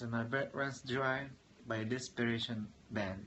And my breath runs dry by Desperation Band.